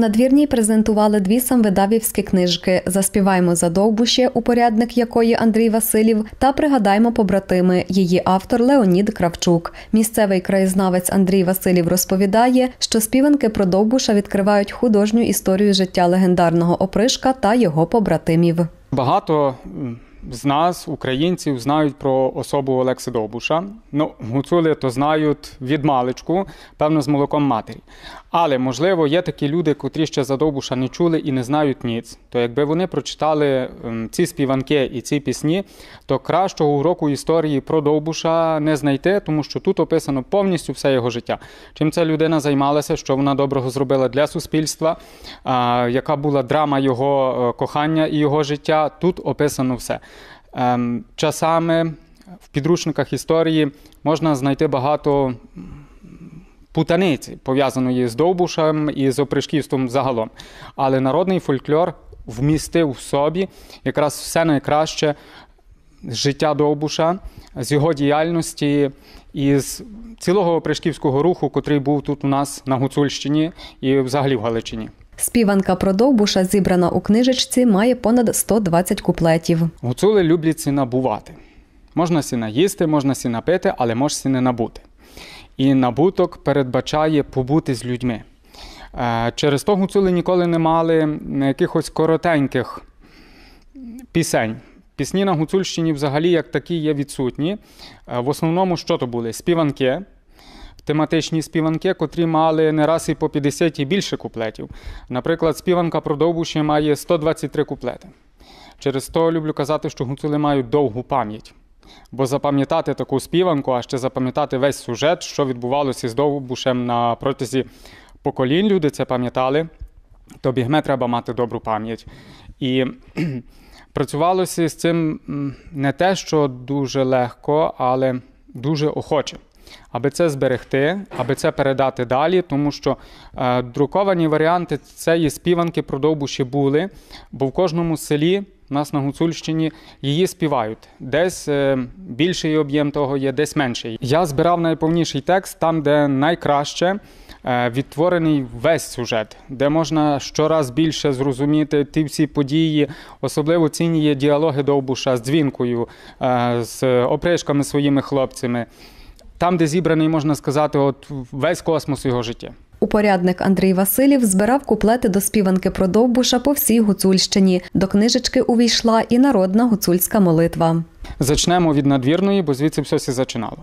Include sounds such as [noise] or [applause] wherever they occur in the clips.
надвірній презентували дві самвидавівські книжки Заспіваймо за довбуще, упорядник якої Андрій Василів, та Пригадаймо побратими. Її автор Леонід Кравчук. Місцевий краєзнавець Андрій Василів розповідає, що співанки про довбуша відкривають художню історію життя легендарного опришка та його побратимів. Багато з нас, українців, знають про особу Олекси Довбуша. Ну, гуцули то знають від маличку, певно, з молоком матері. Але, можливо, є такі люди, котрі ще за Довбуша не чули і не знають ніц. То якби вони прочитали ці співанки і ці пісні, то кращого уроку історії про Довбуша не знайти, тому що тут описано повністю все його життя. Чим ця людина займалася, що вона доброго зробила для суспільства, яка була драма його е, кохання і його життя. Тут описано все. Ем, часами в підручниках історії можна знайти багато путаниці, пов'язаної з Довбушем і з опришківством загалом. Але народний фольклор вмістив в собі якраз все найкраще з життя Довбуша, з його діяльності і з цілого опришківського руху, котрий був тут у нас на Гуцульщині і взагалі в Галичині. Співанка про довбуша, зібрана у книжечці, має понад 120 куплетів. Гуцули люблять сі набувати. Можна сі наїсти, можна сі напити, але можна сі не набути. І набуток передбачає побути з людьми. Е, Через то гуцули ніколи не мали якихось коротеньких пісень. Пісні на Гуцульщині взагалі як такі є відсутні. Е, В основному, що то були? Співанки, тематичні співанки, котрі мали не раз і по 50 і більше куплетів. Наприклад, співанка про Довбуші має 123 куплети. Через то люблю казати, що гуцули мають довгу пам'ять. Бо запам'ятати таку співанку, а ще запам'ятати весь сюжет, що відбувалося з Довбушем на протязі поколінь, люди це пам'ятали, то бігме треба мати добру пам'ять. І [clears throat] працювалося з цим не те, що дуже легко, але дуже охоче. Аби це зберегти, аби це передати далі, тому що е, друковані варіанти цієї співанки про Довбуші були, бо в кожному селі у нас на Гуцульщині її співають. Десь е, більший об'єм того є, десь менший. Я збирав найповніший текст там, де найкраще е, відтворений весь сюжет, де можна щораз більше зрозуміти ті всі події. Особливо цінні є діалоги Довбуша з дзвінкою, е, з опришками своїми хлопцями. Там, де зібраний, можна сказати, от весь космос його життя. Упорядник Андрій Василів збирав куплети до співанки про Довбуша по всій Гуцульщині. До книжечки увійшла і народна гуцульська молитва. Зачнемо від надвірної, бо звідси все сі зачинало.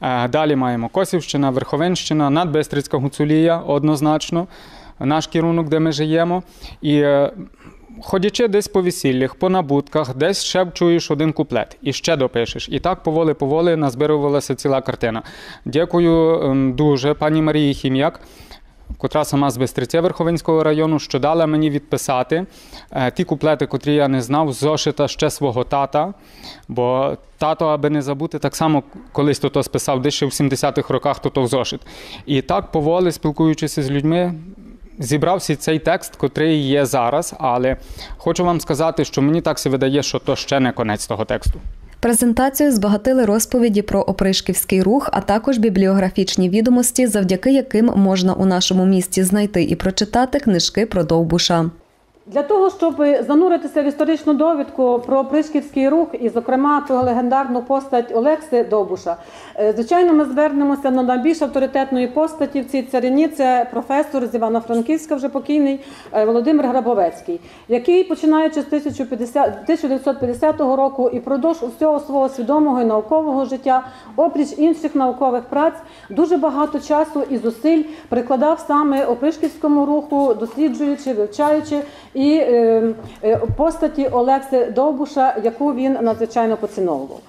Е, Далі маємо Косівщина, Верховенщина, Надбестрицька Гуцулія однозначно, наш керунок, де ми живемо. І е, ходячи десь по весіллях, по набутках, десь ще чуєш один куплет і ще допишеш. І так поволі-поволі назбирувалася ціла картина. Дякую ем, дуже пані Марії Хім'як. Котра сама з Бестриця Верховинського району, що дала мені відписати е, ті куплети, котрі я не знав, зошита ще свого тата. Бо тато, аби не забути, так само колись то списав, десь ще в 70-х роках то в зошит. І так поволі, спілкуючись з людьми, зібрався цей текст, котрий є зараз. Але хочу вам сказати, що мені так се видає, що то ще не конець того тексту. Презентацію збагатили розповіді про опришківський рух, а також бібліографічні відомості, завдяки яким можна у нашому місті знайти і прочитати книжки про Довбуша. Для того, щоб зануритися в історичну довідку про Пришківський рух і, зокрема, про легендарну постать Олекси Довбуша, е, звичайно, ми звернемося до найбільш авторитетної постаті в цій царині. Це професор з Івано-Франківська, вже покійний е, Володимир Грабовецький, який, починаючи з 1050 1950 року і продовж усього свого свідомого і наукового життя, опріч інших наукових праць, дуже багато часу і зусиль прикладав саме опришківському руху, досліджуючи, вивчаючи і е, е, постаті Олекси Довбуша, яку він надзвичайно поціновував.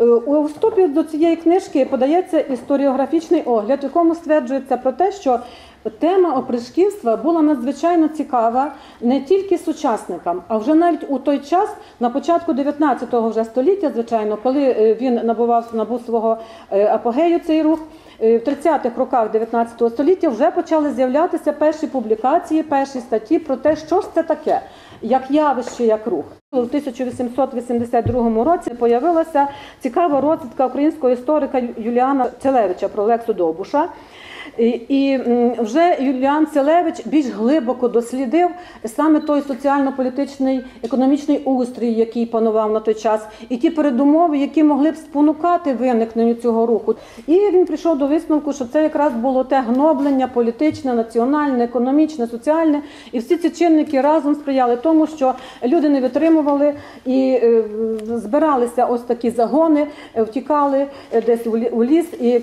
Е, У вступі до цієї книжки подається історіографічний огляд, в якому стверджується про те, що тема опришківства була надзвичайно цікава не тільки сучасникам, а вже навіть у той час, на початку 19 вже століття, звичайно, коли е, він набував набув свого е, апогею цей рух. Е, В 30-х роках 19 століття вже почали з'являтися перші публікації, перші статті про те, що ж це таке, як явище, як рух. У 1882 році появилася цікава розвідка українського історика Юліана Целевича про Олексу Довбуша. І, вже Юліан Целевич більш глибоко дослідив саме той соціально-політичний економічний устрій, який панував на той час, і ті передумови, які могли б спонукати виникненню цього руху. І він прийшов до висновку, що це якраз було те гноблення політичне, національне, економічне, соціальне. І всі ці чинники разом сприяли тому, що люди не витримували і е, збиралися ось такі загони, е, втікали е, десь у ліс і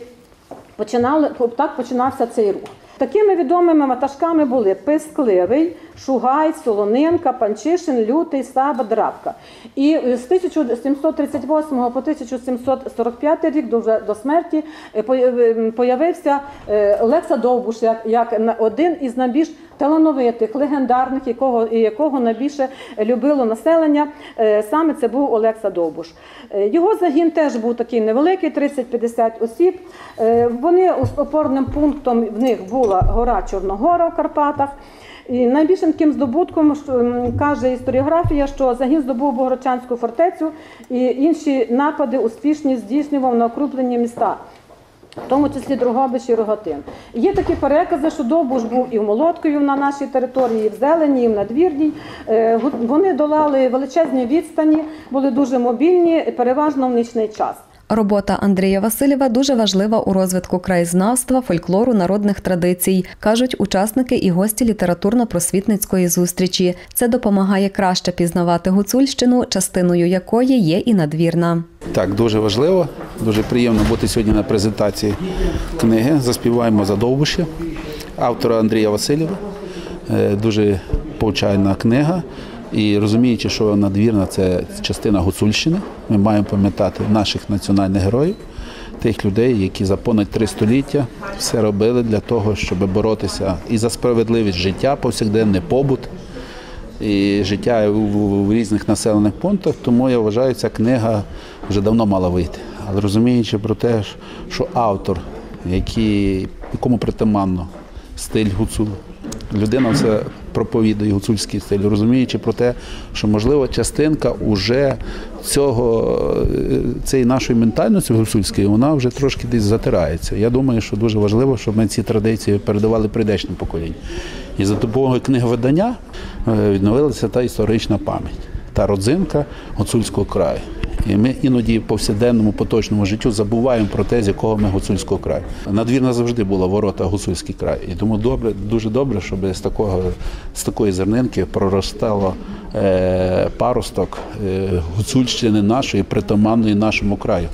починали так починався цей рух. Такими відомими ватажками були Пискливий, Шугай, Солонинка, Панчишин, Лютий, Саба, Драбка. І з 1738 по 1745 рік до, смерті е, е, появився е, Олекса Довбуш як, як один із найбільш талановитих, легендарних, якого, якого найбільше любило населення. Саме це був Олекса Довбуш. Його загін теж був такий невеликий, 30-50 осіб. Вони опорним пунктом в них була гора Чорногора в Карпатах. І найбільшим таким здобутком каже історіографія, що загін здобув Богородчанську фортецю і інші напади успішні здійснював на окруплені міста. В тому числі Дрогобич і Рогатин. Є такі перекази, що Довбуш був і в Молоткові на нашій території, і в Зелені, і в Надвірній. Е, Вони долали величезні відстані, були дуже мобільні, переважно в нічний час. Робота Андрія Васильєва дуже важлива у розвитку краєзнавства, фольклору, народних традицій, кажуть учасники і гості літературно-просвітницької зустрічі. Це допомагає краще пізнавати гуцульщину, частиною якої є і надвірна. Так, дуже важливо, дуже приємно бути сьогодні на презентації книги. Заспіваємо за довбуще автора Андрія Васильєва. Е, Дуже повчальна книга. І розуміючи, що надвірна це частина Гуцульщини, ми маємо пам'ятати наших національних героїв, тих людей, які за понад три століття все робили для того, щоб боротися і за справедливість життя, повсякденний побут і життя в, різних населених пунктах, тому я вважаю, ця книга вже давно мала вийти. Але розуміючи про те, що автор, який, якому притаманно стиль гуцул, людина все проповідує гуцульський стиль, розуміючи про те, що можливо частинка уже цього е, цієї нашої ментальності гуцульської, вона вже трошки десь затирається. Я думаю, що дуже важливо, щоб ми ці традиції передавали прийдешнім поколінням. І за допомогою книговидання е, відновилася та історична пам'ять, та родзинка гуцульського краю. І ми іноді в повсякденному поточному життю забуваємо про те, з якого ми гуцульського краю. Надвірна завжди була ворота гуцульський край. І тому добре, дуже добре, щоб з такого з такої зернинки проростало е, паросток е, гуцульщини нашої, притаманної нашому краю.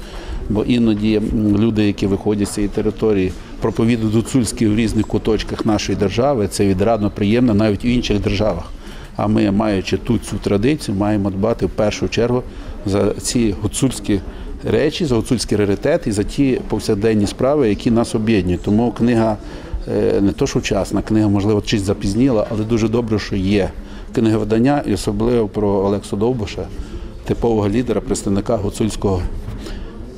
Бо іноді люди, які виходять з цієї території, проповідують гуцульські в різних куточках нашої держави, це відрадно приємно навіть в інших державах. А ми, маючи тут цю традицію, маємо дбати в першу чергу за ці гуцульські речі, за гуцульський раритет і за ті повсякденні справи, які нас об'єднують. Тому книга е, не то, що вчасна, книга, можливо, чись запізніла, але дуже добре, що є книговидання, і особливо про Олексу Довбуша, типового лідера, представника гуцульського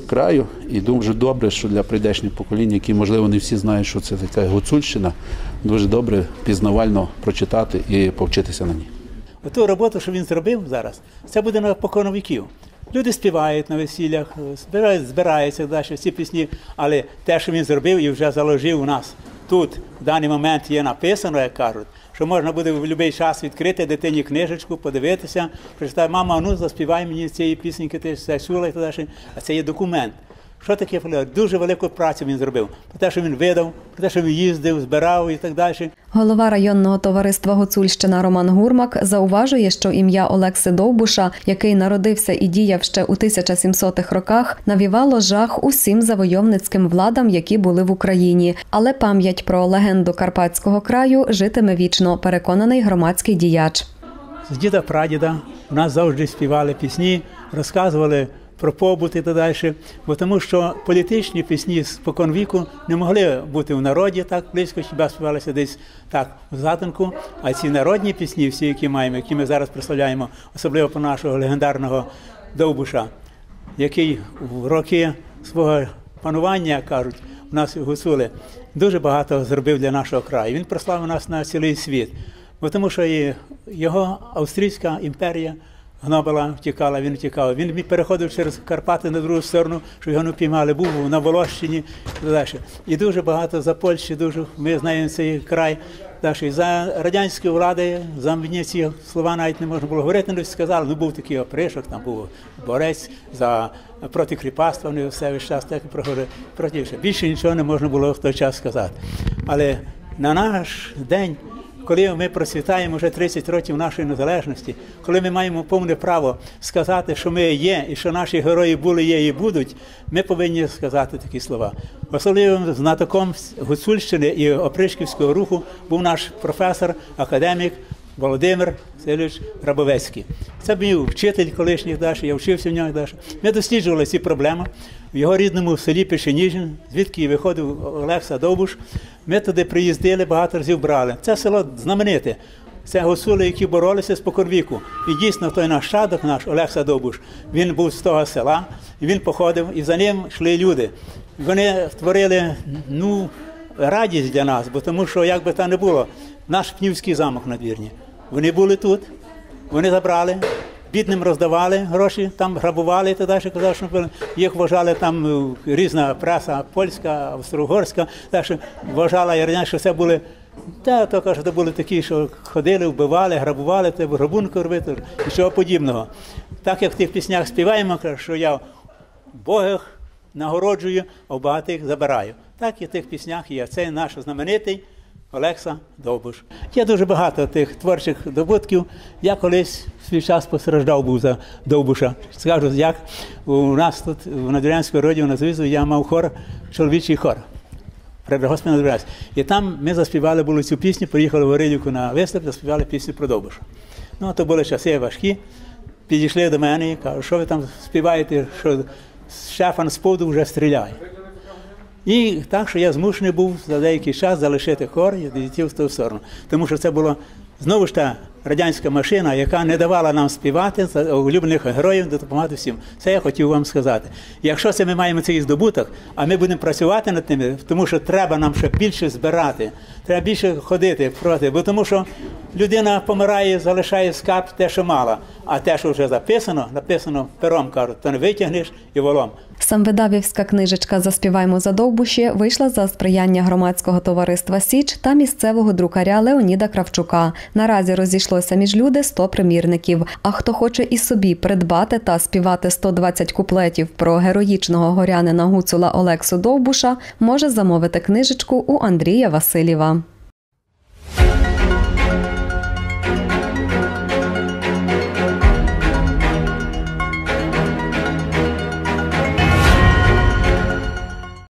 краю. І дуже добре, що для прийдешніх поколінь, які, можливо, не всі знають, що це така гуцульщина, дуже добре пізнавально прочитати і повчитися на ній. Ту роботу, що він зробив зараз, це буде на покону віків. Люди співають на весіллях, збирають, збираються далі всі пісні, але те, що він зробив і вже заложив у нас тут, в даний момент є написано, як кажуть, що можна буде в будь-який час відкрити дитині книжечку, подивитися, прочитати, мама, ну заспівай мені цієї пісеньки, ти чула і так далі. А це є документ. Що таке фольклор? Дуже велику працю він зробив. Про те, що він видав, про те, що він їздив, збирав і так далі. Голова районного товариства Гуцульщина Роман Гурмак зауважує, що ім'я Олекси Довбуша, який народився і діяв ще у 1700-х роках, навівало жах усім завойовницьким владам, які були в Україні. Але пам'ять про легенду Карпатського краю житиме вічно, переконаний громадський діяч. з діда прадіда у нас завжди співали пісні, розказували про побут і так далі. Бо тому що політичні пісні з покон віку не могли бути в народі так близько, хіба співалися десь так в затинку. А ці народні пісні, всі, які маємо, які ми зараз представляємо, особливо про нашого легендарного Довбуша, який в роки свого панування, кажуть, у нас гуцули, дуже багато зробив для нашого краю. Він прославив нас на цілий світ. Бо тому що і його Австрійська імперія Гнобела втікала, він втікав. Він переходив через Карпати на другу сторону, щоб його не піймали. Був на Волощині і далі. І дуже багато за Польщі, дуже ми знаємо цей край. Далі. За радянської влади, за Венеції слова навіть не можна було говорити, не сказали. Ну був такий опришок, там був борець за проти кріпацтва, вони все весь час так і проговорили. Проти більше нічого не можна було в той час сказати. Але на наш день коли ми процвітаємо вже 30 років нашої незалежності, коли ми маємо повне право сказати, що ми є, і що наші герої були, є і будуть, ми повинні сказати такі слова. Особливим знатоком Гуцульщини і опришківського руху був наш професор, академік Володимир Васильович Рабовецький. Це мій вчитель колишніх Даш, я вчився в нього Даш. Ми досліджували ці проблеми в його рідному селі Пешеніжин, звідки виходив Олекса Довбуш. Ми туди приїздили, багато разів брали. Це село знамените. Це гусули, які боролися з покорвіку. І дійсно той нащадок наш Олекса Довбуш, він був з того села, і він походив, і за ним йшли люди. Вони створили ну, радість для нас, бо тому що, як би там не було, наш Пнівський замок надвірні. Вони були тут, вони забрали, бідним роздавали гроші, там грабували і далі. Казав, що їх вважали там е, різна преса, польська, австро-угорська, так що вважала раніше, що це були. Та то каже, це були такі, що ходили, вбивали, грабували, це грабунку робити і чого подібного. Так як в тих піснях співаємо, каже, що я Богих нагороджую, а багатих забираю. Так і в тих піснях є. Це наш знаменитий Олекса Довбуш. Є дуже багато тих творчих добутків. Я колись в свій час постраждав був за Довбуша. Скажу, як у нас тут в Надвірянському роді на Звізу я мав хор, чоловічий хор. І там ми заспівали були цю пісню, приїхали в Орилівку на виступ, заспівали пісню про Довбуша. Ну, то були часи важкі. Підійшли до мене і кажуть, що ви там співаєте, що Штефан з поду вже стріляє. І так, що я змушений був за деякий час залишити хор і відійти в ту сторону. Тому що це була знову ж та радянська машина, яка не давала нам співати за улюблених героїв, допомагати всім. Це я хотів вам сказати. Якщо це ми маємо цей здобуток, а ми будемо працювати над тими, тому що треба нам ще більше збирати, треба більше ходити проти, бо тому що людина помирає, залишає скарб те, що мала, а те, що вже записано, написано пером кажуть, то не витягнеш і волом. Самвидавівська книжечка Заспіваймо за довбуші вийшла за сприяння громадського товариства Січ та місцевого друкаря Леоніда Кравчука. Наразі розійшлося між люди 100 примірників. А хто хоче і собі придбати та співати 120 куплетів про героїчного горянина гуцула Олексу Довбуша, може замовити книжечку у Андрія Васильєва.